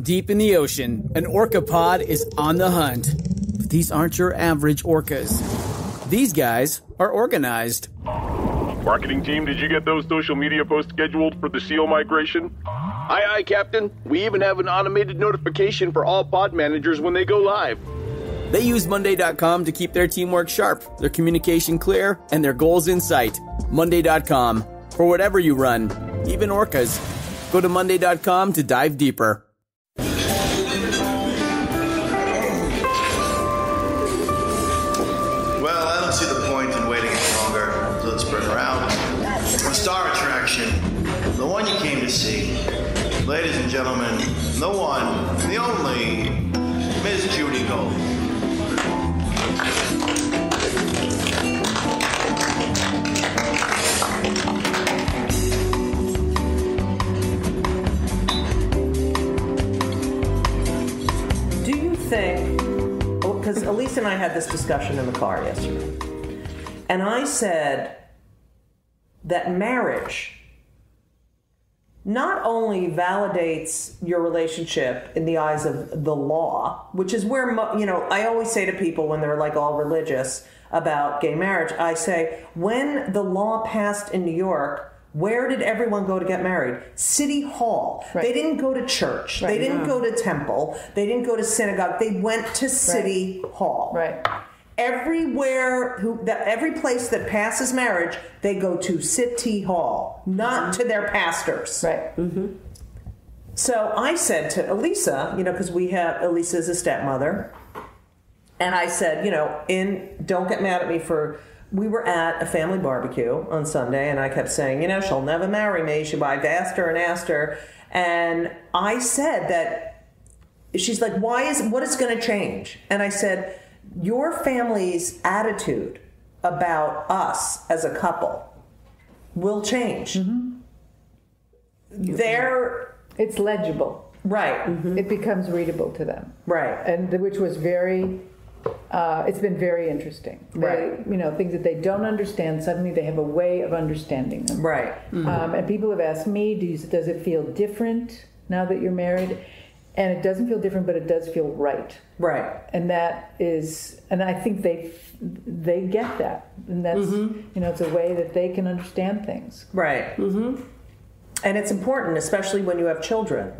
Deep in the ocean, an orca pod is on the hunt. But these aren't your average orcas. These guys are organized. Marketing team, did you get those social media posts scheduled for the SEAL migration? Aye, aye, Captain. We even have an automated notification for all pod managers when they go live. They use Monday.com to keep their teamwork sharp, their communication clear, and their goals in sight. Monday.com. For whatever you run, even orcas. Go to Monday.com to dive deeper. Ladies and gentlemen, the one, the only, Miss Judy Gold. Do you think, oh, because Elise and I had this discussion in the car yesterday, and I said that marriage not only validates your relationship in the eyes of the law, which is where, you know, I always say to people when they're like all religious about gay marriage, I say, when the law passed in New York, where did everyone go to get married? City Hall. They didn't go to church. They didn't go to temple. They didn't go to synagogue. They went to City Hall. Right. Everywhere who that every place that passes marriage, they go to City Hall, not to their pastors. Right. Mm-hmm. So I said to Elisa, you know, because we have Elisa's a stepmother, and I said, you know, in don't get mad at me for. We were at a family barbecue on Sunday, and I kept saying, you know, she'll never marry me. She, I've asked her and asked her, and I said that she's like, why is what is going to change? And I said, your family's attitude about us as a couple will change. They're It's legible. right, It becomes readable to them. right. and which was very uh, it's been very interesting They- Right. you know things that they don't understand suddenly they have a way of understanding them Right. um, and people have asked me do you, does it feel different now that you're married and it doesn't feel different but it does feel right Right. and that is and i think they they get that and that's you know it's a way that they can understand things Right. Mm-hmm. And it's important, especially when you have children.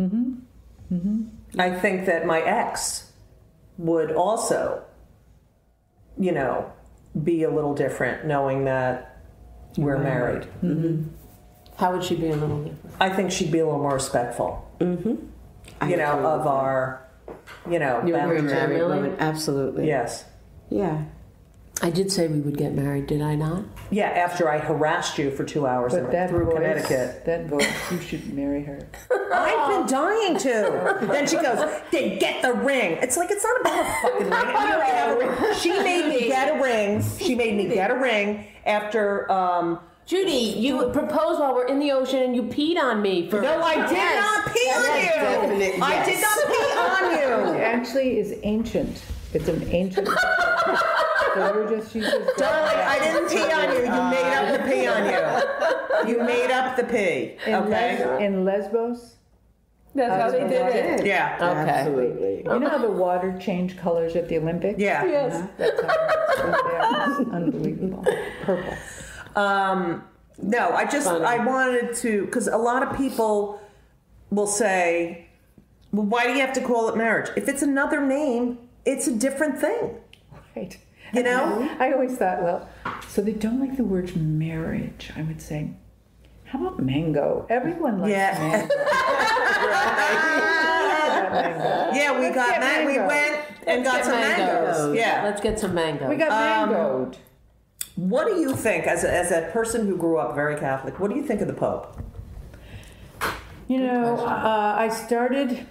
Mm-hmm. Mm-hmm. I think that my ex would also, you know, be a little different knowing that we're married. Mm-hmm. How would she be a little different? I think she'd be a little more respectful. Mm-hmm. You know, of our, you know, You're boundaries. married woman, absolutely. Yes. Yeah. I did say we would get married, did I not? Yeah, after I harassed you for two hours but that through voice, Connecticut. that voice you should marry her I've been dying to. Then she goes, "Then get the ring." It's like it's not about a fucking ring. I already have a ring. She made me get a ring. She made me get a ring after. Um, Judy, you proposed while we're in the ocean and you peed on me for. no, I did Yes. not pee on Yes, you. definite- I did not pee on It you. actually is ancient. It's an ancient. so you're just you just Darling, I didn't pee on you. You made up the pee on you. You made up the pee. in, Okay. Les- in Lesbos. That's how they did it. Yeah. Okay. Absolutely. You know how the water changed colors at the Olympics? Yeah. Yes. Uh-huh. That's how it's unbelievable. Purple. Um, no, I just Funny. I wanted to because a lot of people will say, "Well, why do you have to call it marriage? If it's another name, it's a different thing." Right. You know? I always thought, well, so they don't like the word marriage. I would say, how about mango? Everyone likes Yeah. mango. Yeah, we Let's got get man- we went and got some mangoes. mangoes. Yeah. Let's get some mangoes. We got Um, mangoed. What do you think, as a, as a person who grew up very Catholic, what do you think of the Pope? You know, uh, I started.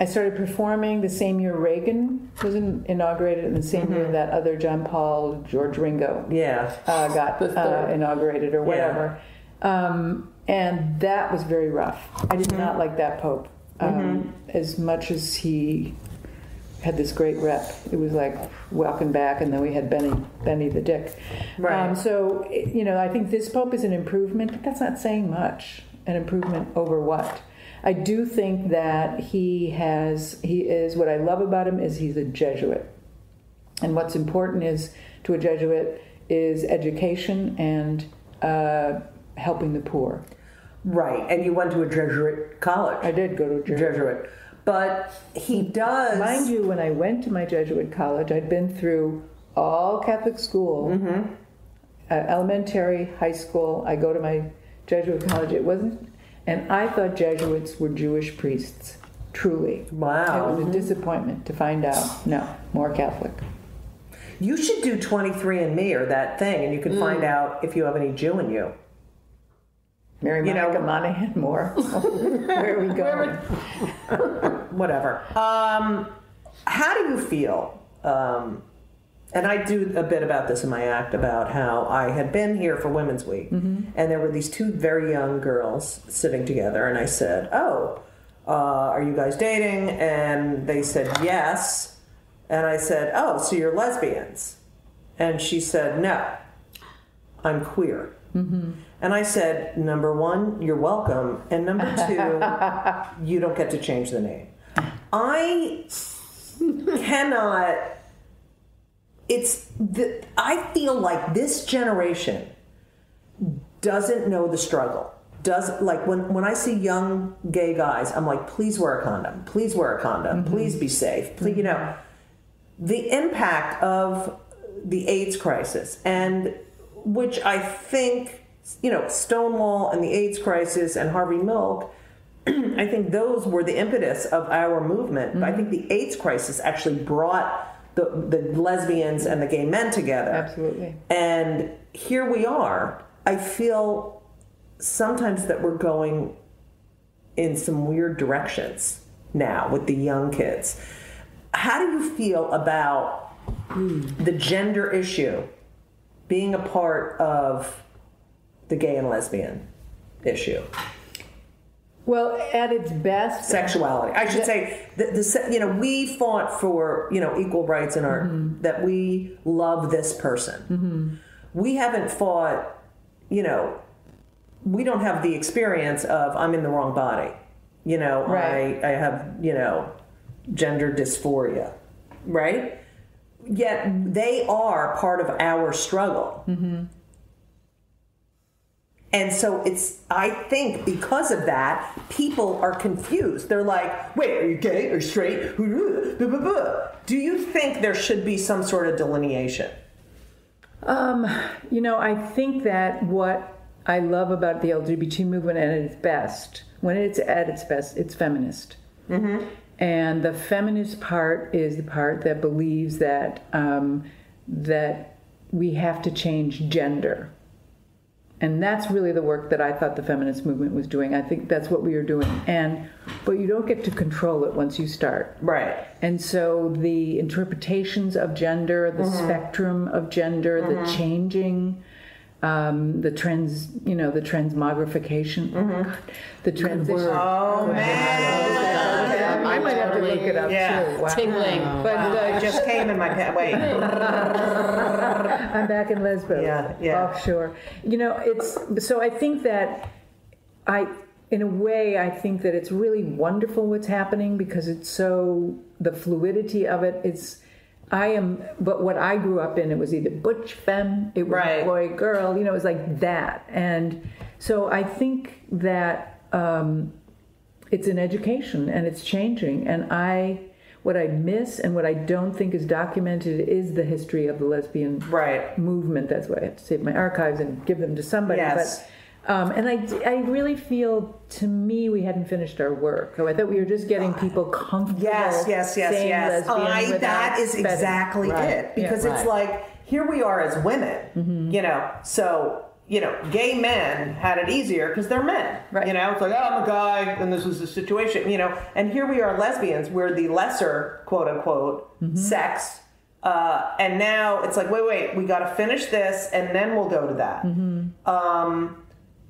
I started performing the same year Reagan was in, inaugurated, and the same year that other John Paul George Ringo Yeah. uh, got uh, inaugurated or whatever. Um, and that was very rough. I did not like that Pope um, as much as he had this great rep. It was like welcome back, and then we had Benny Benny the Dick. Right. Um, so it- you know, I think this Pope is an improvement, but that's not saying much. An improvement over what? I do think that he has he is what I love about him is he's a Jesuit, and what's important is to a Jesuit is education and uh, helping the poor. Right, and you went to a Jesuit college. I did go to a Jesuit. Jesuit, but he does. Mind you, when I went to my Jesuit college, I'd been through all Catholic school, Mm-hmm. uh, elementary, high school. I go to my Jesuit college. It wasn't, and I thought Jesuits were Jewish priests. Truly, Wow. It was a disappointment to find out. No, more Catholic. You should do 23andMe or that thing, and you can Mm. find out if you have any Jew in you. Mary You know- Monica Monahan more. Where are we going? Whatever. Um, how do you feel? Um, and I do a bit about this in my act about how I had been here for Women's Week, and there were these two very young girls sitting together, and I said, "Oh, uh, are you guys dating?" And they said, "Yes." And I said, "Oh, so you're lesbians?" And she said, "No, I'm queer." And I said, "Number one, you're welcome, and number two, you don't get to change the name." I cannot. It's the. I feel like this generation doesn't know the struggle. Does like when when I see young gay guys, I'm like, please wear a condom. Please wear a condom. Mm-hmm. Please be safe. Please, you know, the impact of the AIDS crisis and which I think you know Stonewall and the AIDS crisis and Harvey Milk. I think those were the impetus of our movement. I think the AIDS crisis actually brought the, the lesbians and the gay men together. Absolutely. And here we are. I feel sometimes that we're going in some weird directions now with the young kids. How do you feel about the gender issue being a part of the gay and lesbian issue? Well, at its best, Sexuality. I should say the, the you know we fought for you know equal rights in our mm-hmm. that we love this person. Mm-hmm. We haven't fought you know we don't have the experience of I'm in the wrong body. You know, Right. I I have, you know, gender dysphoria, right? Yet they are part of our struggle. Mm-hmm. And so it's, I think because of that, people are confused. They're like, wait, are you gay or straight? Do you think there should be some sort of delineation? Um, You know, I think that what I love about the LGBT movement at its best, when it's at its best, it's feminist. And the feminist part is the part that believes that um, that we have to change gender. And that's really the work that I thought the feminist movement was doing. I think that's what we are doing. And but you don't get to control it once you start. Right. And so the interpretations of gender, the mm-hmm. spectrum of gender, the mm-hmm. changing, um, the trans, you know, the transmogrification, oh my God, the transition. Oh, man. I might have to look it up Yeah. too. Wow. Tingling. But uh, It just came in my pet. Wait. I'm back in Lesbos, Yeah, yeah. offshore. You know, it's so I think that I, in a way, I think that it's really wonderful what's happening because it's so the fluidity of it. It's I am, but what I grew up in, it was either butch femme, it was Right. boy girl. You know, it was like that, and so I think that. Um, it's an education and it's changing and i what i miss and what i don't think is documented is the history of the lesbian Right. movement that's why i have to save my archives and give them to somebody Yes. but um, and I, I really feel to me we hadn't finished our work i thought we were just getting people comfortable Yes, yes, yes, yes. I, that is exactly Right. it. Because Yeah, it's right. Mm-hmm. like, here we are as women, you know, so, you know, gay men had it easier because they're men. Right. You know, it's like, oh, I'm a guy, and this was the situation, you know, and here we are lesbians, we're the lesser, quote unquote, Mm-hmm. sex. Uh, and now it's like, wait, wait, we got to finish this, and then we'll go to that. Mm-hmm. Um,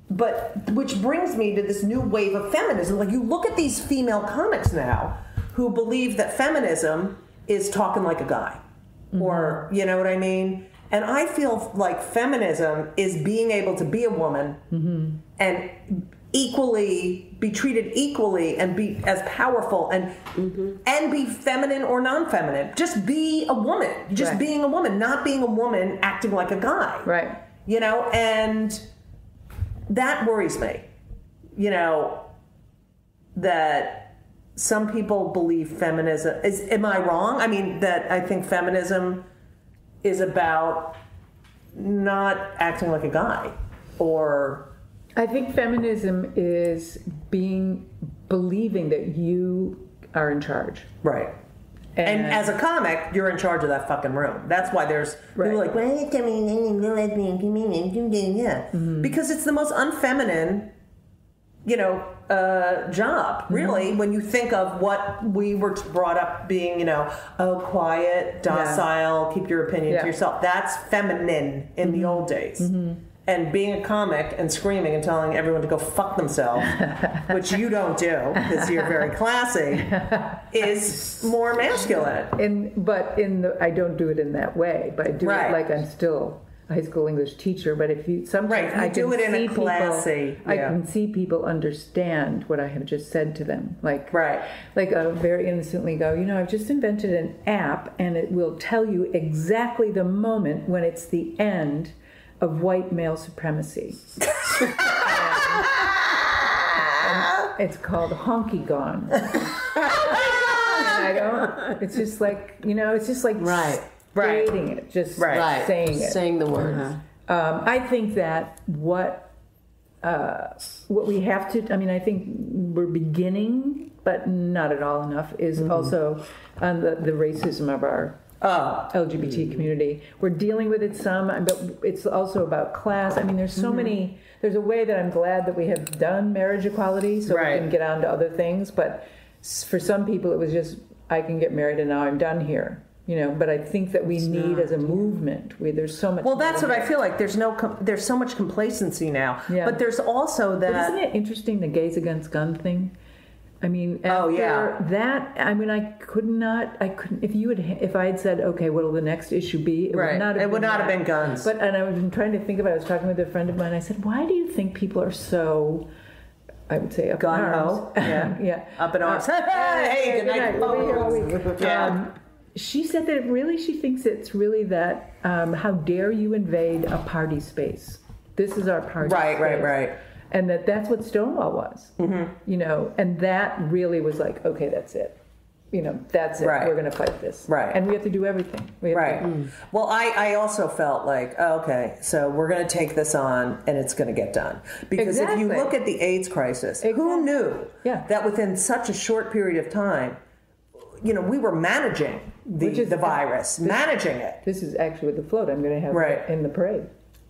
but which brings me to this new wave of feminism. Like you look at these female comics now who believe that feminism is talking like a guy, mm-hmm. or you know what I mean. And I feel like feminism is being able to be a woman mm-hmm. and equally be treated equally and be as powerful and mm-hmm. and be feminine or non-feminine just be a woman just Right. being a woman not being a woman acting like a guy Right. you know and that worries me you know that some people believe feminism is am i wrong i mean that i think feminism is about not acting like a guy or I think feminism is being believing that you are in charge. right and, as a comic, you're in charge of that fucking room. That's why there's Right. people like, well, mean, no yeah, mm-hmm. because it's the most unfeminine, you know, uh, job. Mm-hmm. Really, when you think of what we were brought up being, you know, oh, quiet, docile, keep your opinion Yeah. to yourself. That's feminine in the mm-hmm. old days. And being a comic and screaming and telling everyone to go fuck themselves, which you don't do because you're very classy, is more masculine. In but in the I don't do it in that way, but I do Right. it like I'm still a high school English teacher. But if you sometimes Right, you I do can it in a see people- classy- I can see people understand what I have just said to them. Like Right. like uh, very innocently go, you know, I've just invented an app and it will tell you exactly the moment when it's the end of white male supremacy. And it's called Honky Gone. I don't. It's just like you know. It's just like Right. Right. stating it, just Right. Saying it. Saying the word. Um, I think that what uh, what we have to. I mean, I think we're beginning, but not at all enough. Is also on the the racism of our Uh, oh, LGBT hmm. community. We're dealing with it some, but it's also about class. I mean, there's so hmm. many. There's a way that I'm glad that we have done marriage equality, so Right. we can get on to other things. But for some people, it was just I can get married and now I'm done here. You know, but I think that we need as a movement. We, there's so much. well, that's what I feel like. There's no, com- there's so much complacency now. Yeah. But there's also But that. isn't it interesting the gays against gun thing? I mean, Oh, yeah. that. I mean, I could not. I couldn't. If you had, if I had said, okay, what'll the next issue be? It Right. would not have. It would been not have been guns. But and I was trying to think about. it. I was talking with a friend of mine. I said, why do you think people are so? I would say up Gun in arms. Yeah. yeah. Up in arms. Uh, Hey, good night, We'll be here all week. Yeah. Um, she said that really she thinks it's really that um, how dare you invade a party space? This is our party. Right, right, right. And that that's what Stonewall was. Mm-hmm. You know, and that really was like, okay, that's it. You know, that's it. Right. We're going to fight this. Right. And we have to do everything. We have Right. To, Well, I, I also felt like, oh, okay, so we're going to take this on and it's going to get done. Because if you look at the AIDS crisis, who knew Yeah. that within such a short period of time, you know, we were managing the, is- the virus, managing it. this is actually with the float I'm going to have Right. in the parade.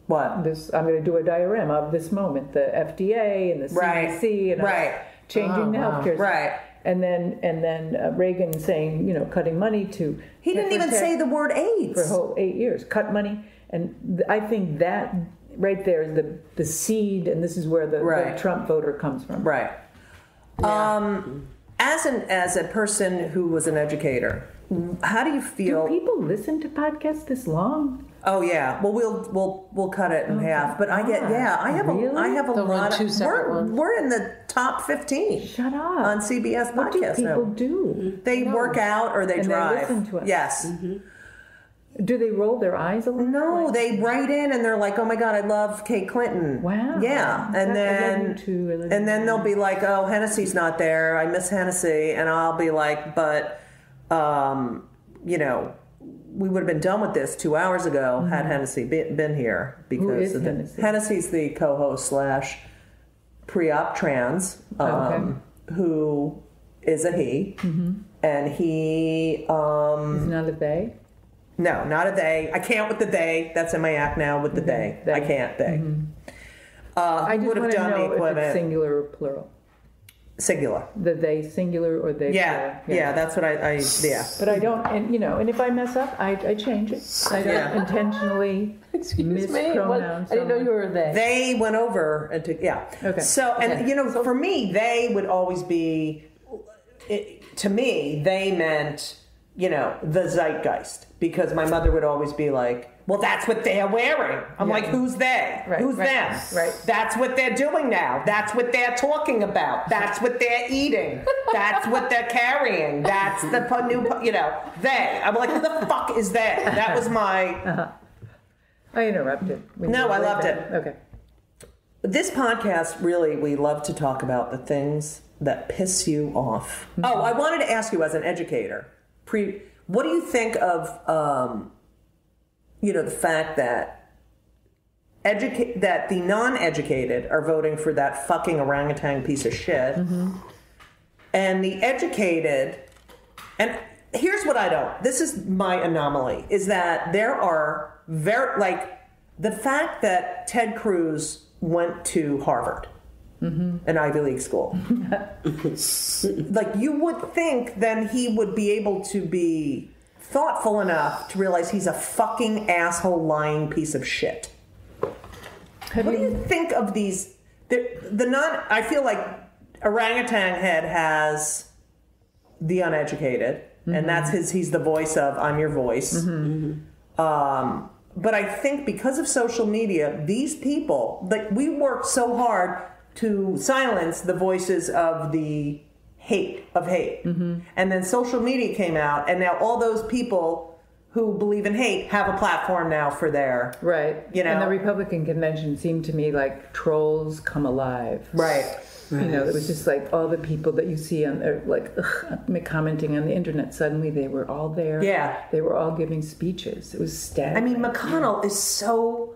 What? This I'm going to do a diorama of this moment, the FDA and the Right. CDC and Right. changing the healthcare system. Right. And then and then uh, Reagan saying, you know, cutting money to He didn't even say the word AIDS. for a whole eight years, cut money, and th- I think that right there is the the seed, and this is where the, Right. the Trump voter comes from. Right. Um, as an as a person who was an educator, how do you feel? Do feel? people listen to podcasts this long? Oh yeah. Well, we'll we'll we'll cut it in half. But I get yeah. I have a Really? I have a They'll run lot. two Of, we're ones. we're in the top fifteen Shut up. on CBS what do people now. do? They work out or they And they drive. listen to us. Yes. Do they roll their eyes a little? No, Like- they write in and they're like, "Oh my God, I love Kate Clinton." Wow. Yeah, and then too. And you. then they'll be like, "Oh, Hennessy's not there. I miss Hennessy," and I'll be like, "But, um, you know." We would have been done with this two hours ago had Hennessy been, been here because Mm-hmm. is the- Hennessy? Hennessy's the co-host slash pre-op trans, um, who is a he, Mm-hmm. and he um, It's not a they. no, not a they. I can't with the they. That's in my act now with the they. They. I can't they. Uh, I just would have done the know if it's singular or plural. Singular. The they singular or they Yeah, plural. yeah, that's what I, I yeah. But I don't, and you know, and if I mess up, I, I change it. I don't Yeah. intentionally Excuse miss me. What? pronouns. I didn't know you were they. They went over and took. yeah. Okay. So and Okay. you know, for me, they would always be. It, to me, they meant you know, the zeitgeist because my mother would always be like, well, that's what they're wearing. I'm like, who's they? Right, who's right, them? right. That's what they're doing now. That's what they're talking about. That's what they're eating. That's what they're carrying. That's the new, you know, they. I'm like, who the fuck is they? That was my. Uh-huh. I interrupted. No, I loved leaving. it. Okay. This podcast, really, we love to talk about the things that piss you off. Mm-hmm. Oh, I wanted to ask you as an educator, pre, what do you think of, um, you know, the fact that educate that the non-educated are voting for that fucking orangutan piece of shit, and the educated, and here's what I don't. This is my anomaly: is that there are very like the fact that Ted Cruz went to Harvard, Mm-hmm. an Ivy League school. like you would think then he would be able to be thoughtful enough to realize he's a fucking asshole lying piece of shit. Have What do you think of these? The, the non. I feel like orangutan head has the uneducated, and that's mm-hmm. his. He's the voice of "I'm your voice." Mm-hmm. Um, but I think because of social media, these people, like we worked so hard to silence the voices of the hate of hate, mm-hmm. and then social media came out, and now all those people who believe in hate have a platform now for their Right. You know, and know? the Republican convention seemed to me like trolls come alive. right. Right. You know, it was just like all the people that you see on there, like ugh, commenting on the internet. Suddenly, they were all there. Yeah. they were all giving speeches. It was I mean, McConnell is so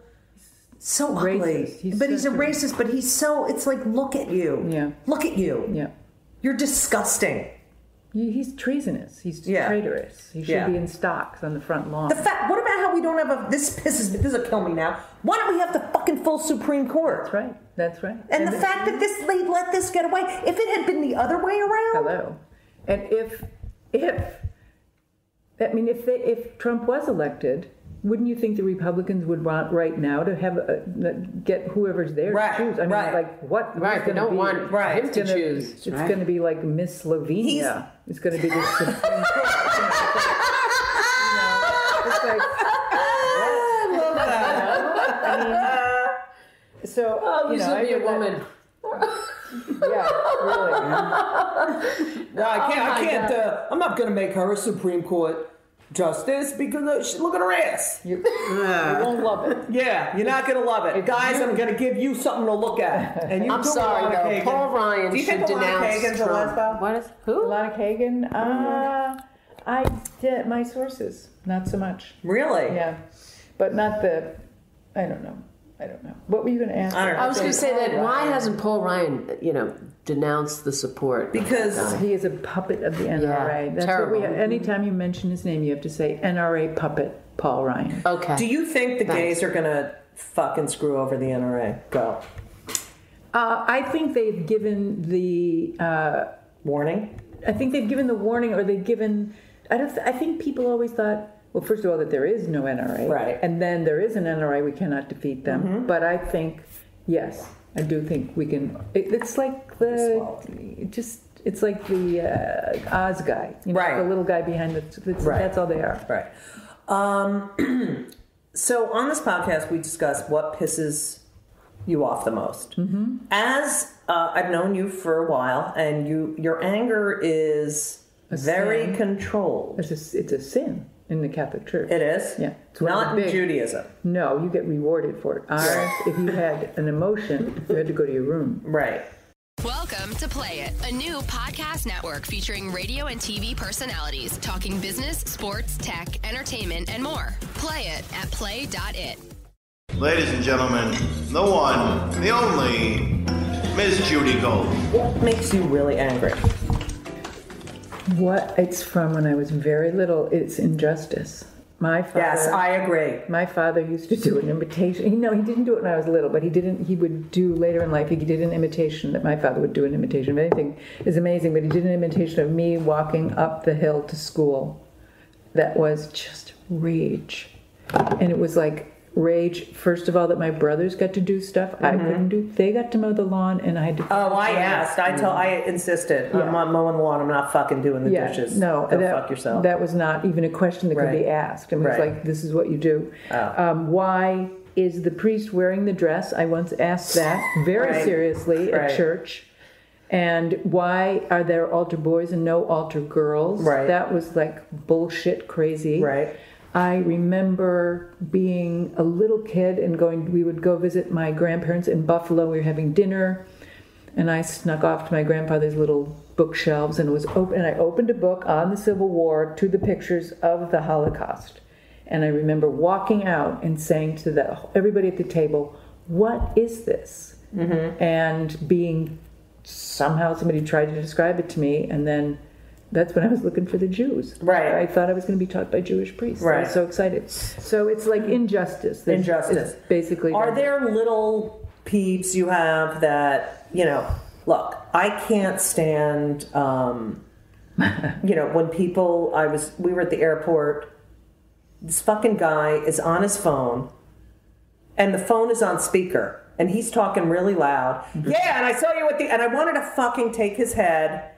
so ugly, Racist. He's but he's a racist. But he's so it's like look at you, Yeah. look at you, yeah, you're disgusting. He's treasonous. He's Yeah. traitorous. He should Yeah. be in stocks on the front lawn. The fact. What about how we don't have a? This pisses me. This will kill me now. Why don't we have the fucking full Supreme Court? That's right. That's right. And, the fact that this they let this get away. If it had been the other way around, Hello. And if if I mean if they if Trump was elected, wouldn't you think the Republicans would want right now to have a, get whoever's there Right, to choose? I mean, right. like what? Right, they don't be- want Right. him to gonna, choose. It's right? going to be like Miss Slovenia. He's- it's going to be this. Supreme Court. You know, it's like- you know, it's like, I love that. so Oh, you know, be I a that- woman. Yeah, really. No, I can't. I can't. Uh, I'm not going to make her a Supreme Court justice because uh, she, look at her ass. You, you won't love it. Yeah, you're not gonna love it, guys. I'm gonna give you something to look at. And you I'm sorry, though. Kagan. Paul Ryan Do you should think Elena denounce Kagan's a Trump. lesbo? What is who? Elena Kagan, uh, I did my sources, not so much. Really? Yeah, but not the. I don't know. I don't know. What were you going to ask? I don't know. I was going to say that. Why hasn't Paul Ryan, you know, denounced the support? Because He is a puppet of the NRA. Yeah, That's what we. terrible. Anytime you mention his name, you have to say NRA puppet Paul Ryan. okay. do you think the Thanks. gays are gonna fucking screw over the NRA? Go. Uh, I think they've given the. Uh, Warning. I think they've given the warning, or they've given. I don't. I think people always thought. Well, first of all, that there is no NRA, Right. And then there is an NRA. We cannot defeat them. Mm-hmm. But I think, yes, I do think we can. It, it's like the. Just. It's like the uh, Oz guy, you know, Right. The little guy behind the. That's, Right. that's all they are. Right. Um, so on this podcast, we discuss what pisses you off the most. Mm-hmm. As uh, I've known you for a while, and you your anger is very sin. controlled. It's a, it's a sin in the Catholic Church. It is. Yeah. It's Not in big- Judaism. No, you get rewarded for it. Ours, if you had an emotion, you had to go to your room. Right. Welcome to Play It, a new podcast network featuring radio and TV personalities talking business, sports, tech, entertainment, and more. Play it at play.it. Ladies and gentlemen, the one, the only, Miss Judy Gold. What makes you really angry? What it's from when I was very little, it's injustice. My father. Yes, I agree. My father used to do an imitation. You know, he didn't do it when I was little, but he didn't. He would do later in life. He did an imitation that my father would do an imitation of anything is amazing. But he did an imitation of me walking up the hill to school. That was just rage, and it was like rage. First of all, that my brothers got to do stuff I couldn't do. They got to mow the lawn, and I had to. Mm-hmm. Oh, I asked. I told. I insisted. I'm not mowing the lawn. I'm not fucking doing the yeah, dishes. no, Go that, fuck yourself. That was not even a question that could be asked. I mean, it's Right. like this is what you do. Oh. Um, why is the priest wearing the dress? I once asked that very Right. seriously Right. at church. And why are there altar boys and no altar girls? Right. That was like bullshit crazy. Right. I remember being a little kid and going, we would go visit my grandparents in Buffalo. We were having dinner, and I snuck off to my grandfather's little bookshelves and it was open. And I opened a book on the Civil War to the pictures of the Holocaust. And I remember walking out and saying to the, everybody at the table, What is this? Mm-hmm. And being somehow somebody tried to describe it to me, and then that's when I was looking for the Jews. Right. I thought I was going to be taught by Jewish priests. I Right. was so excited. So it's like injustice. There's- Injustice. basically. Are there little peeps you have that you know? Look, I can't stand. Um, you know, when people, I was, we were at the airport. This fucking guy is on his phone, and the phone is on speaker, and he's talking really loud. Yeah, and I saw you at the, and I wanted to fucking take his head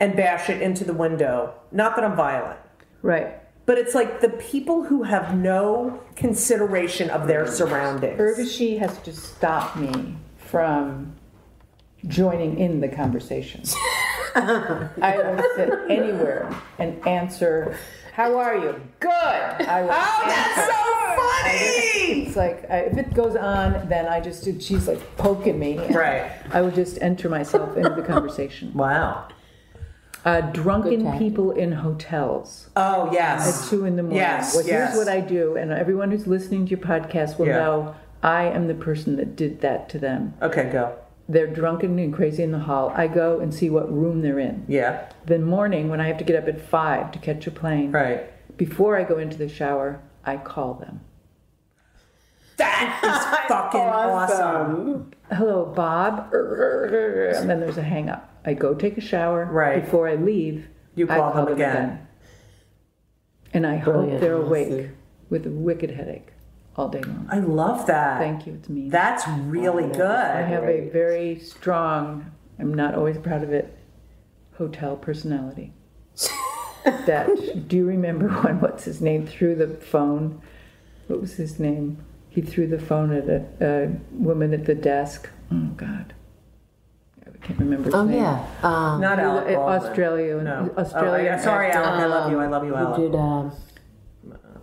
and bash it into the window. Not that I'm violent. Right. But it's like the people who have no consideration of their surroundings. Urvashi has to stop me from joining in the conversation. I will sit anywhere and answer, How are you? Good. I will Oh, that's answer. so funny! It's like, I, if it goes on, then I just, do she's like poking me. Right. I would just enter myself into the conversation. Wow. Uh, drunken people in hotels. Oh yes. at two in the morning. Yes, well, yes. here's what I do, and everyone who's listening to your podcast will Yeah. know I am the person that did that to them. Okay, go. They're drunken and crazy in the hall. I go and see what room they're in. Yeah. The morning when I have to get up at five to catch a plane, Right. before I go into the shower, I call them. That is fucking awesome. Hello, Bob. And then there's a hang up. I go take a shower. Right. Before I leave, You I call them again. And I hope they're awake with a wicked headache all day long. I love that. Thank you. It's me. That's really oh, good. I have a very strong, I'm not always proud of it, hotel personality. that, do you remember when, what's his name, threw the phone? What was his name? He threw the phone at a, a woman at the desk. Oh, God. I can't remember his Oh name. yeah. Um, Not Alec Baldwin. Australia. No. Australia. Oh, yeah. Sorry, actor, Alec. I love you. I love you, you Alec. did. Um,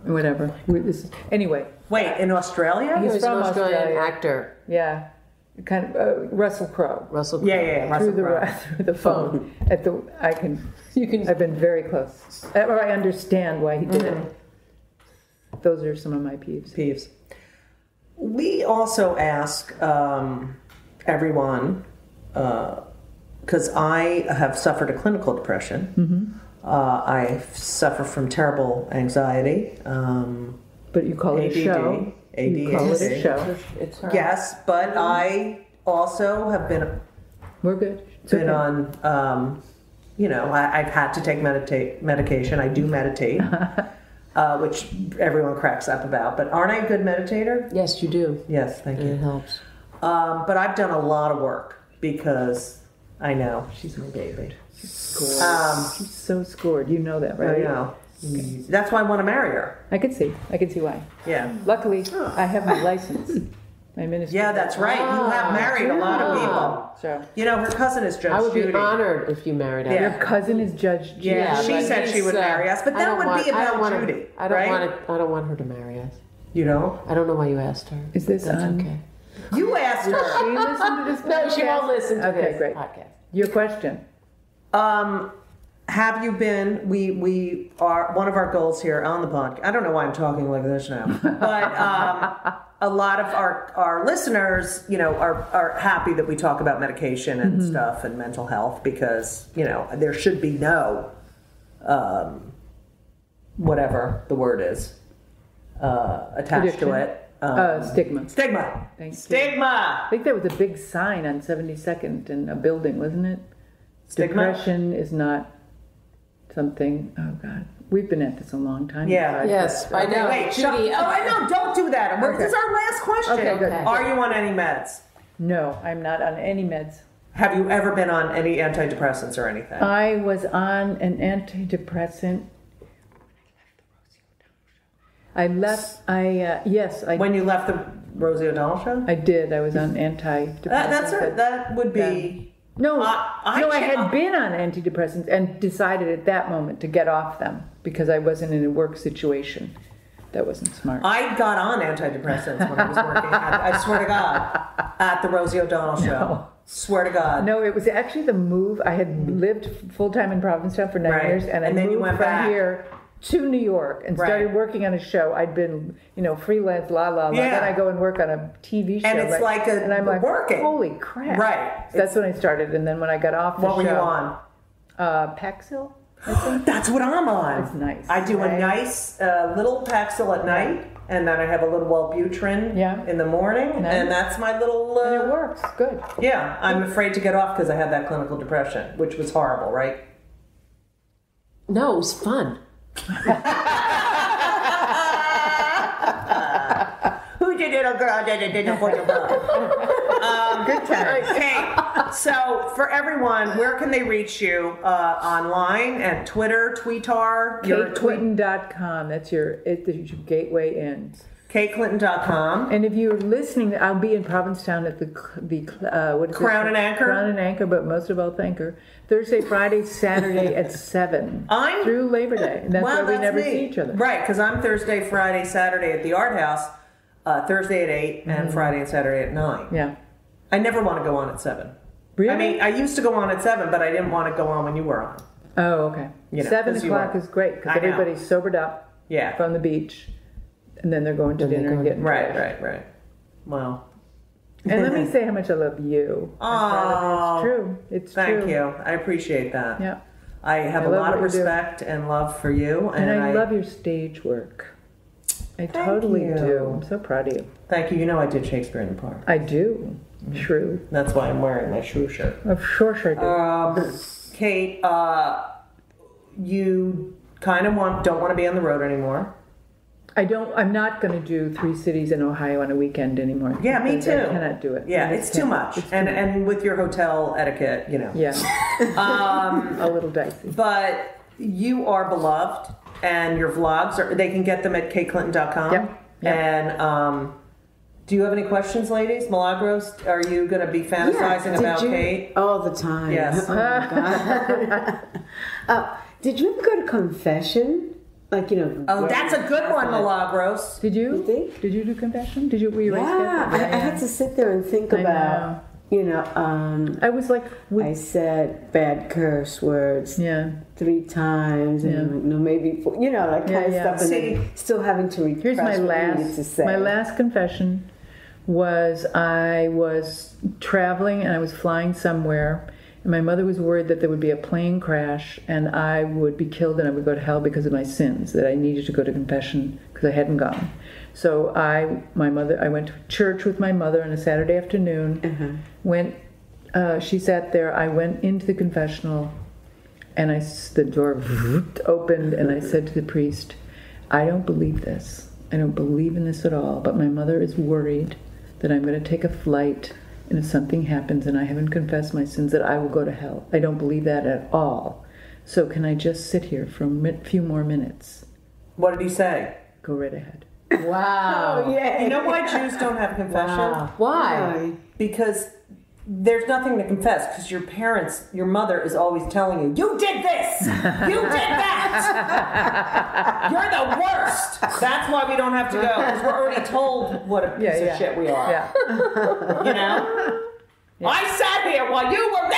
Whatever. We- this- Anyway, Wait, in Australia? he He's was from an Australian Australia. actor, yeah. Kind of uh, Russell Crowe. Russell. Yeah, Crowe. yeah, yeah. Russell through the Crowe. through the phone at the I can you can I've been very close Uh, or I understand why he did Mm-hmm. it. Those are some of my peeves. Peeves. We also ask um, everyone, because I have suffered a clinical depression. Mm-hmm. Uh, I suffer from terrible anxiety. Um, But you call it ADD. a show. You call it a show. It's her. yes, but I also have been We're good. It's been okay. on. Um, you know, I, I've had to take meditate medication. I do meditate, uh, which everyone cracks up about. But aren't I a good meditator? Yes, you do. Yes, thank And you. it helps. Um, but I've done a lot of work because I know she's my baby. Scored. Um, She's so scored. You know that, I right? know. That's why I want to marry her. I can see. I can see why. Yeah. Luckily, I have my license. My minister. Yeah, that's right. You have married a lot of people. So You know, her cousin is Judge I would Judy. be honored if you married her. Yeah. your cousin is Judge Judy. Yeah, she said she would uh, marry us, but that would want- be I don't about wanna- Judy, I don't right? want it. I don't want her to marry us. You know, I don't know why you asked her. Is this That's on? okay. You asked her. She her. listened to this No, she podcast? won't listen to Okay, this great. podcast. Your question. Um, have you been? We we are one of our goals here on the podcast. I don't know why I'm talking like this now, but um, a lot of our our listeners, you know, are are happy that we talk about medication and stuff and mental health because you know there should be no, um, whatever the word is, uh, attached Addiction. to it. Um, Uh, stigma. stigma. Thank you. Stigma. I think there was a big sign on 72nd in a building, wasn't it? Stigma? Depression is not something. Oh God, We've been at this a long time. Yeah. Besides Yes, that. I know. Wait, shut, Judy, oh, I know. Don't do that. We're- This is our last question. Okay, good. Are you on any meds? No, I'm not on any meds. Have you ever been on any antidepressants or anything? I was on an antidepressant. I left. I uh, yes, I when you left the Rosie O'Donnell show? I did. I was on antidepressants. That, that's a, that would be. No, I- I no, I had been on antidepressants and decided at that moment to get off them because I wasn't in a work situation. That wasn't smart. I got on antidepressants when I was working. At, I swear to God, at the Rosie O'Donnell show. No. Swear to God. no, it was actually the move. I had lived full time in Provincetown for nine Right. years, and, I And then you moved went from back. here to New York and Right. started working on a show. I'd been, you know, freelance, la la la. Yeah. Then I go and work on a TV show, And it's right? like a- and I'm like, working. holy crap! Right. So that's when I started, and then when I got off the What were you on? Uh, Paxil. I. That's what I'm on. It's nice, I do a nice uh, little Paxil at night, and then I have a little Wellbutrin Yeah. in the morning, Nice. and that's my little. Uh, and it works good. Yeah, I'm afraid to get off because I had that clinical depression, which was horrible, right? No, it was fun. Who did it, a girl did it, did it for your um, Good time. Okay, so for everyone, where can they reach you uh, online and Twitter, Tweetar, your tweet, KateClinton.com. That's your, it, that's your gateway in. KateClinton.com. And if you're listening, I'll be in Provincetown at the the uh, what is it? Crown and Anchor? Crown and Anchor, but most of all, Anchor. Thursday, Friday, Saturday at seven I'm- through Labor Day. And that's well, why we never me. see each other. Right, because I'm Thursday, Friday, Saturday at the Art House, uh, Thursday at 8, and Friday and Saturday at 9. Mm-hmm. Yeah. I never want to go on at 7. Really? I mean, I used to go on at 7, but I didn't want to go on when you were on. oh, okay. You know, seven o'clock is great because everybody's sobered up Yeah. from the beach, and then they're going to Then dinner and getting Right, right, right. Well, And let me say how much I love you. Aw. It's true. It's thank true. you. I appreciate that. Yeah. I have I a lot of what you do. respect and love for you. And, And, I, love your stage work. I totally you. do. I'm so proud of you. Thank you. You know I did Shakespeare in the Park. I do. True. That's why I'm wearing my shrew shirt. Of course I do. Um, Kate, uh, you kind of want don't want to be on the road anymore. I don't. I'm not going to do three cities in Ohio on a weekend anymore. Yeah, me because I too. cannot do it. Yeah, it's too much. It's too and much. and with your hotel etiquette, you know. yeah, Um, a little dicey. but you are beloved, and your vlogs are. They can get them at kclinton.com. Yep, yep. And um, do you have any questions, ladies? Milagros, are you going to be fantasizing did about you- Kate? all the time. Yes. Oh my god. uh, did you ever go to confession? Like you know. Oh, that's a good one, Milagros. Did you? You think? Did you do confession? Did you? Were you raised Yeah, Catholic? I, I had to sit there and think I about. know. You know, um, I was like, would- I said bad curse words yeah. three times, and Yeah. I'm like, no, maybe four, you know, like Yeah, kind of yeah. stuff, and See, then still having to repress Here's my what I needed last to say. my last confession was I was traveling and I was flying somewhere and my mother was worried that there would be a plane crash and I would be killed and I would go to hell because of my sins that I needed to go to confession because I hadn't gone. So I my mother I went to church with my mother on a Saturday afternoon. Went uh, she sat there. I went into the confessional and I the door opened and I said to the priest, I don't believe this. I don't believe in this at all. But my mother is worried that I'm going to take a flight and if something happens and I haven't confessed my sins, that I will go to hell. I don't believe that at all. So can I just sit here for a mi- few more minutes? What did he say? Go right ahead. Wow. Oh, yeah. You know why Jews don't have confession? Why? Because there's nothing to confess because your parents, your mother is always telling you, you did this, you did that, you're the worst. That's why we don't have to go because we're already told what a piece Yeah, of shit we are. Yeah. You know? I sat here while you were.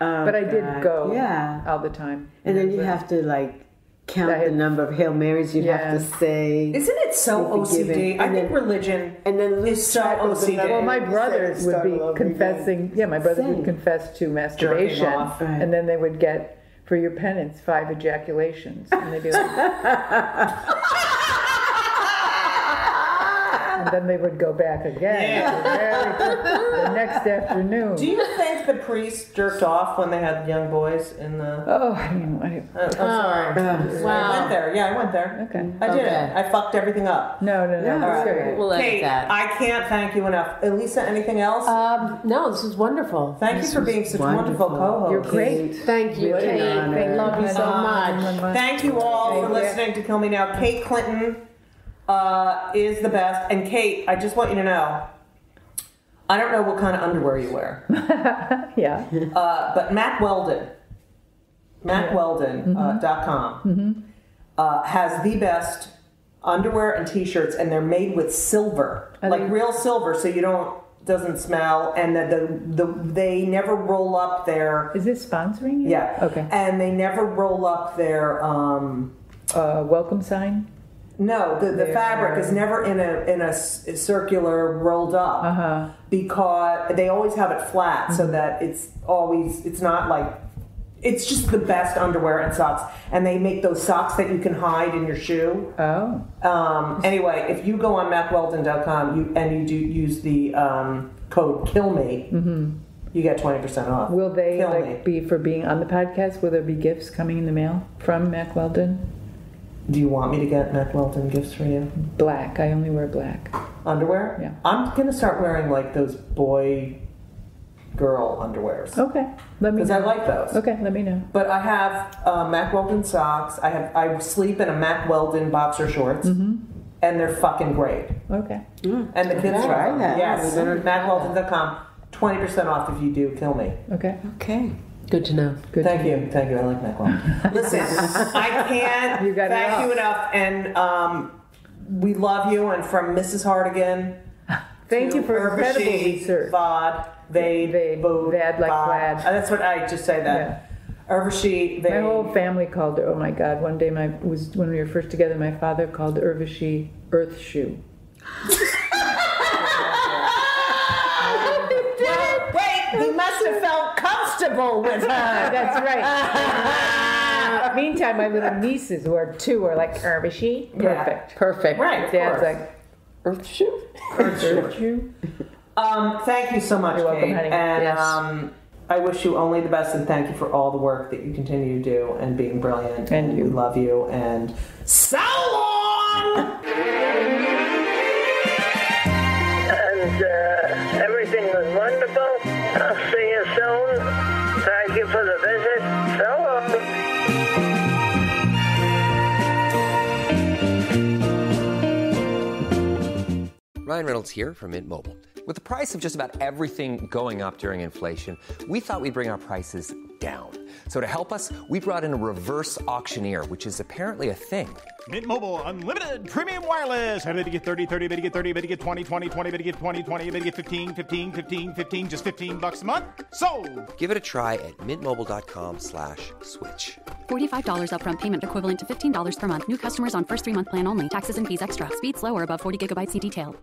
Oh, But I did God. go Yeah. all the time. And then you have to like count had- the number of Hail Marys you'd Yeah. have to say. Isn't it so Be forgiven. OCD? I And think then- religion and then lose is so track of the OCD. Well, my You said brothers would be all over again. confessing. Yeah, my brothers Same. would confess to masturbation, off. Right. and then they would get for your penance five ejaculations, and they'd be like, and then they would go back again. Very- the next afternoon. Do you think the priests jerked off when they had young boys in the? Oh, I mean, I, Uh, I'm sorry. I went there. Yeah, I went there. Okay. I did Okay. it. I fucked everything up. no, no, no. Yeah, that's that's great. We'll Kate, that. I can't thank you enough. Elisa, anything else? Um, no, this is wonderful. thank you for being such a wonderful wonderful. co-host. You're great. Thank you, Really Kate. an honor. I love you so much. Thank you all for you. listening to Kill Me Now. Kate Clinton uh, is the best. And Kate, I just want you to know, I don't know what kind of underwear you wear, Yeah. uh, but Mack Weldon, MackWeldon.com, uh, dot com, uh, has the best underwear and t-shirts, and they're made with silver, Are like they- real silver, so you don't doesn't smell, and that the, the they never roll up their Is this sponsoring you? yeah Okay. and they never roll up their um Uh, welcome sign. No the, the fabric is never in a in a circular rolled up Uh huh. because they always have it flat so that it's always it's not like it's just the best underwear and socks and they make those socks that you can hide in your shoe Oh. um, anyway if you go on MackWeldon.com you and you do use the um, code kill me you get 20% off Will they kill like me. be for being on the podcast? Will there be gifts coming in the mail from Mack Weldon? Do you want me to get Mack Weldon gifts for you Black. I only wear black. underwear Yeah. i'm gonna start wearing like those boy girl underwears Okay. Let me. because i like those Okay. Let me know. But I have uh, Mack Weldon socks. I have I sleep in a Mack Weldon boxer shorts, Mm-hmm. and they're fucking great. Okay. And the kids Try love them. that. Yes, MackWeldon.com. Twenty percent off if you do kill me. Okay. Okay. Good to know. Good. Thank you, thank you. I like Mack Weldon. Listen, I can't You got thank all. you enough, and um, we love you. And from Mrs. Hardigan. Thank to you for incredible research. Vod, Vade, Vade, Bod, Vad like Vod. Vlad. Uh, That's what I just say that. Urvashi, My whole family called her. Oh my God! One day, my was when we were first together. My father called Urvashi Earth Shoe. Wait, he must have felt comfortable with her. That's right. Meantime, my little nieces, who are two, are like Urvashi. Yeah. Perfect. Perfect. Right, of Dad's course. like Earth shoe. Earth Shoe. Um, thank you so much, You're welcome, Kate. honey. And Yes. um, I wish you only the best and thank you for all the work that you continue to do and being brilliant. And you. We love you and so Ryan Reynolds here from Mint Mobile. With the price of just about everything going up during inflation, we thought we'd bring our prices down. So to help us, we brought in a reverse auctioneer, which is apparently a thing. Mint Mobile unlimited premium wireless. Ready to get 30, 30, bit to get 30, bit to get 20, 20, 20, bit to get 20, 20, bit to get 15, 15, 15, 15 just 15 bucks a month. So, Give it a try at mintmobile.com slash switch. $45 upfront payment equivalent to $15 per month. New customers on first three month plan only. Taxes and fees extra. Speed slower above 40 gigabytes per detail.